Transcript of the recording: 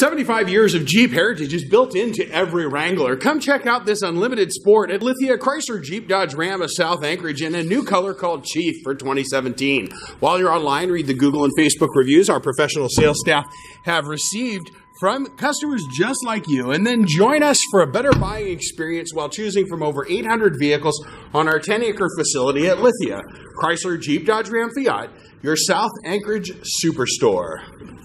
75 years of Jeep heritage is built into every Wrangler. Come check out this unlimited sport at Lithia Chrysler Jeep Dodge Ram of South Anchorage in a new color called Chief for 2017. While you're online, read the Google and Facebook reviews our professional sales staff have received from customers just like you, and then join us for a better buying experience while choosing from over 800 vehicles on our 10 acre facility at Lithia, Chrysler Jeep Dodge Ram Fiat, your South Anchorage superstore.